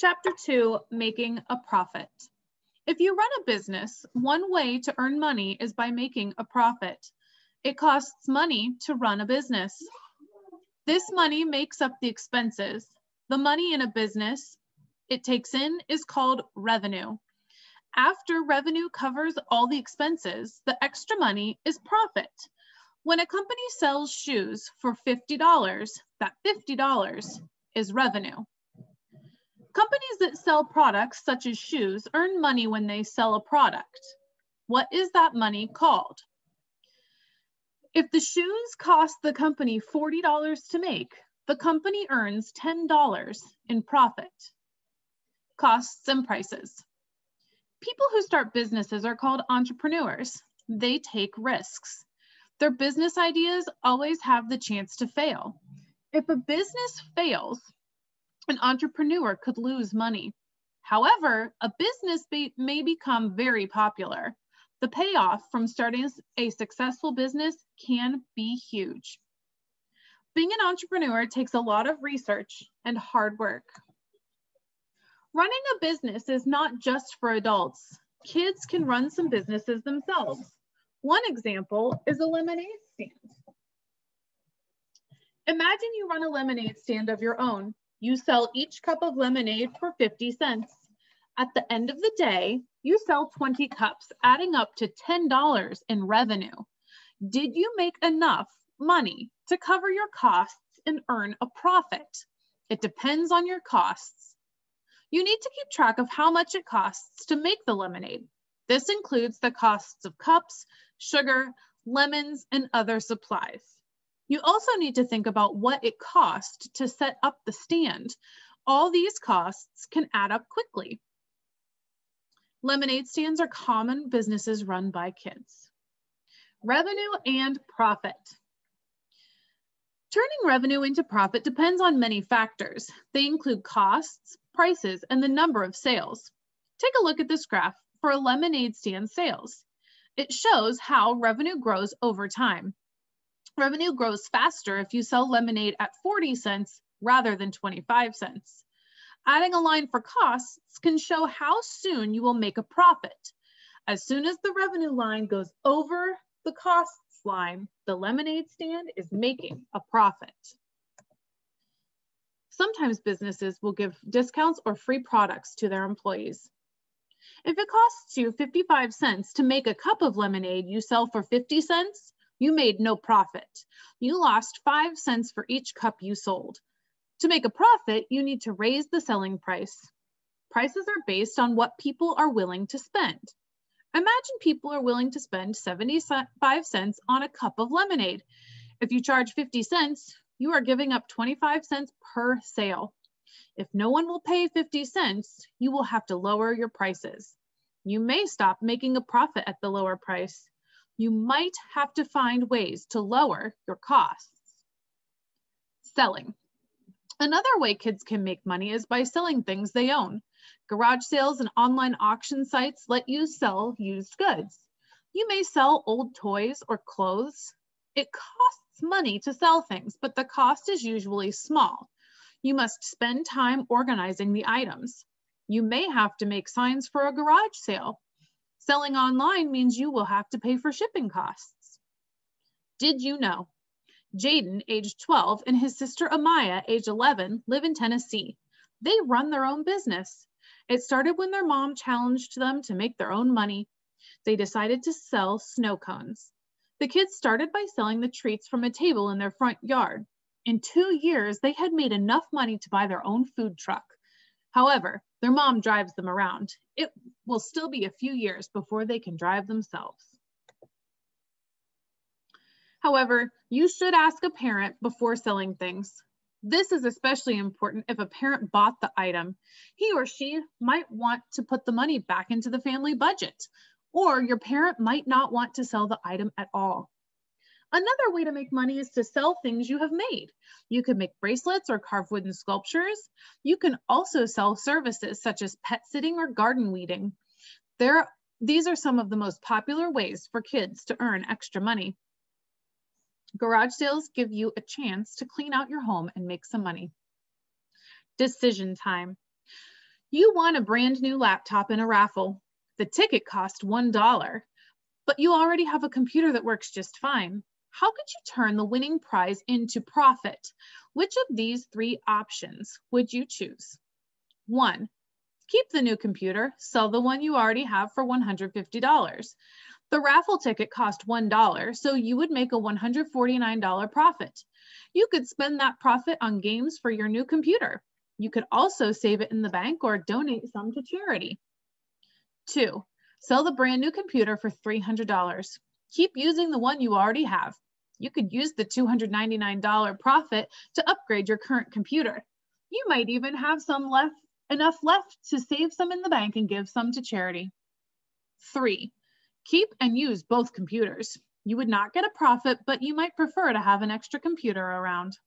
Chapter two, making a profit. If you run a business, one way to earn money is by making a profit. It costs money to run a business. This money makes up the expenses. The money in a business it takes in is called revenue. After revenue covers all the expenses, the extra money is profit. When a company sells shoes for $50, that $50 is revenue. Companies that sell products such as shoes earn money when they sell a product. What is that money called? If the shoes cost the company $40 to make, the company earns $10 in profit. Costs and prices. People who start businesses are called entrepreneurs. They take risks. Their business ideas always have the chance to fail. If a business fails, an entrepreneur could lose money. However, a business may become very popular. The payoff from starting a successful business can be huge. Being an entrepreneur takes a lot of research and hard work. Running a business is not just for adults. Kids can run some businesses themselves. One example is a lemonade stand. Imagine you run a lemonade stand of your own. You sell each cup of lemonade for 50 cents. At the end of the day, you sell 20 cups, adding up to $10 in revenue. Did you make enough money to cover your costs and earn a profit? It depends on your costs. You need to keep track of how much it costs to make the lemonade. This includes the costs of cups, sugar, lemons, and other supplies. You also need to think about what it cost to set up the stand. All these costs can add up quickly. Lemonade stands are common businesses run by kids. Revenue and profit. Turning revenue into profit depends on many factors. They include costs, prices, and the number of sales. Take a look at this graph for a lemonade stand sales. It shows how revenue grows over time. Revenue grows faster if you sell lemonade at 40 cents rather than 25 cents. Adding a line for costs can show how soon you will make a profit. As soon as the revenue line goes over the costs line, the lemonade stand is making a profit. Sometimes businesses will give discounts or free products to their employees. If it costs you 55 cents to make a cup of lemonade you sell for 50 cents, you made no profit. You lost five cents for each cup you sold. To make a profit, you need to raise the selling price. Prices are based on what people are willing to spend. Imagine people are willing to spend 75 cents on a cup of lemonade. If you charge 50 cents, you are giving up 25 cents per sale. If no one will pay 50 cents, you will have to lower your prices. You may stop making a profit at the lower price you might have to find ways to lower your costs. Selling. Another way kids can make money is by selling things they own. Garage sales and online auction sites let you sell used goods. You may sell old toys or clothes. It costs money to sell things, but the cost is usually small. You must spend time organizing the items. You may have to make signs for a garage sale. Selling online means you will have to pay for shipping costs. Did you know? Jaden, age 12, and his sister Amaya, age 11, live in Tennessee. They run their own business. It started when their mom challenged them to make their own money. They decided to sell snow cones. The kids started by selling the treats from a table in their front yard. In two years, they had made enough money to buy their own food truck. However, their mom drives them around. It will still be a few years before they can drive themselves. However, you should ask a parent before selling things. This is especially important if a parent bought the item. He or she might want to put the money back into the family budget, or your parent might not want to sell the item at all. Another way to make money is to sell things you have made. You could make bracelets or carve wooden sculptures. You can also sell services such as pet sitting or garden weeding. There, these are some of the most popular ways for kids to earn extra money. Garage sales give you a chance to clean out your home and make some money. Decision time. You won a brand new laptop in a raffle. The ticket cost $1, but you already have a computer that works just fine. How could you turn the winning prize into profit? Which of these three options would you choose? One, keep the new computer, sell the one you already have for $150. The raffle ticket cost $1, so you would make a $149 profit. You could spend that profit on games for your new computer. You could also save it in the bank or donate some to charity. Two, sell the brand new computer for $300. Keep using the one you already have. You could use the $299 profit to upgrade your current computer. You might even have some left enough left to save some in the bank and give some to charity. Three, keep and use both computers. You would not get a profit, but you might prefer to have an extra computer around.